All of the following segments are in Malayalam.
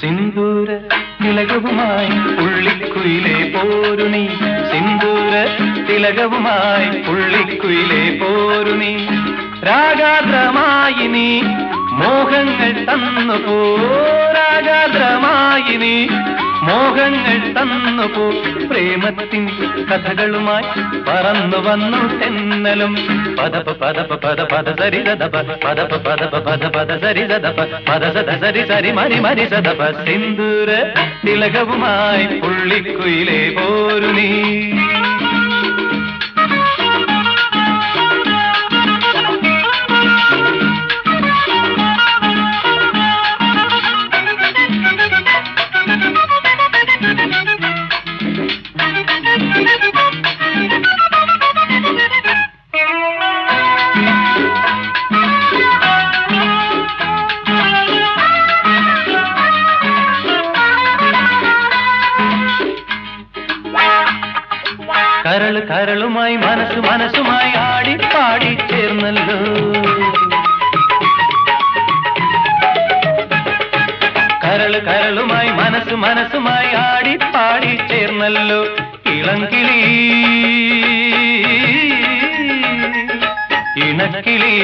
സിന്ദൂര തിലകവുമായി പുള്ളിക്കുയിലെ പോരുണി സിന്ദൂര തിലകവുമായി പുള്ളിക്കുയിലെ പോരുണി രാഗാദ്രമായി നീ മോഹങ്ങൾ തന്നു പോ. രാഗാദ്രമായി നീ മോഹങ്ങൾ തന്നു പോ. പ്രേമത്തിൻ കഥകളുമായി പറന്നു വന്നു തെന്നലും. പദപ പദപ പദ പദ സരി സദപ. പദപ പദപ പദ പദ സരി സദപ. പദ സദ സരി സരി മരി മരി സദപ. സിന്ദൂര തിലകവുമായി പുള്ളിക്കുയിലെ പോരു നീ കരൾ കരളുമായി മനസ്സ് മനസ്സുമായി ആടി പാടി ചേർന്നല്ലോ. കരൾ കരളുമായി മനസ്സ് മനസ്സുമായി ആടി പാടി ചേർന്നല്ലോ. ഇളങ്കിളി ഇണക്കിളി.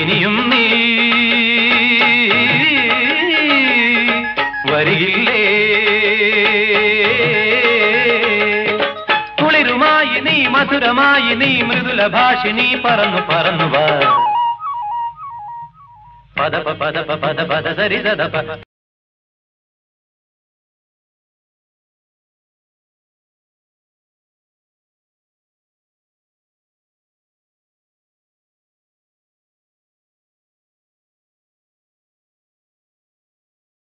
ഇനിയും നീ വരികില്ലേ കുളിരുമായി നീ മധുരമായി നീ മൃദുല ഭാഷിണി പറന്നു പറന്നു വാ പദപ പദപ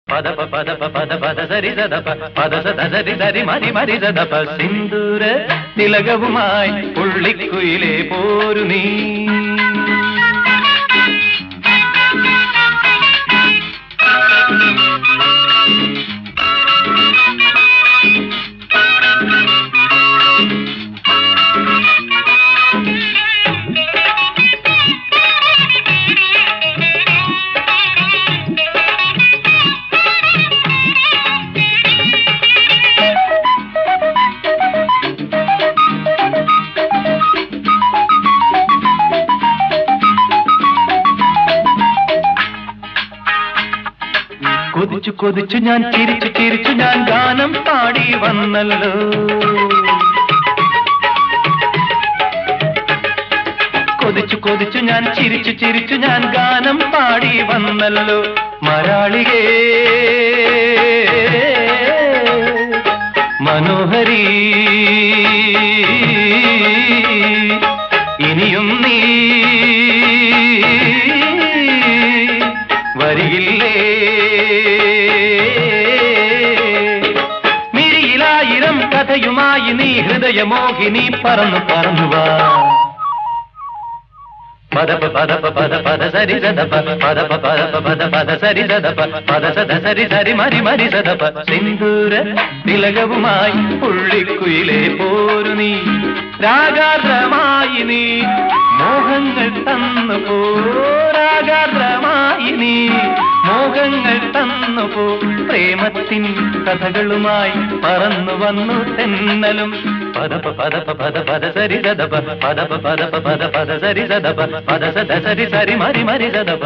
പദപ പദപ പദ പദ സരി സദപ പദ സദ സരി സരി മരി മരി സദപ സിന്ദൂര തിലകവുമായി പുള്ളിക്കുയിലേ പോരു നീ. കൊതിച്ചു കൊതിച്ചു ഞാൻ ചിരിച്ചു ചിരിച്ചു ഞാൻ ഗാനം പാടി വന്നല്ലോ. കൊതിച്ചു കൊതിച്ചു ഞാൻ ചിരിച്ചു ചിരിച്ചു ഞാൻ ഗാനം പാടി വന്നല്ലോ. മരാളികേ മനോഹരി. ഹൃദയമോഹിനി പറന്നു പറന്നു പദപ പദപ പദ പദ സരി സദപ. പദപ പദപ പദ പദ സരി സദപ. പദ സദ സരി സരി മരി മരി സദപ. സിന്ദൂര തിലകവുമായി പുള്ളിക്കുയിലെ പോരു നീ രാഗാദ്രമായി തന്നു പോ പ്രേമത്തിൻ കഥകളുമായി പറന്നു വന്നു തെന്നലും. പദപ പദപ പദ പദ സരി സദപ പദപ പദപ പദ പദ സരി സദപ പദ സദ സരി സരി മരി മരി സദപ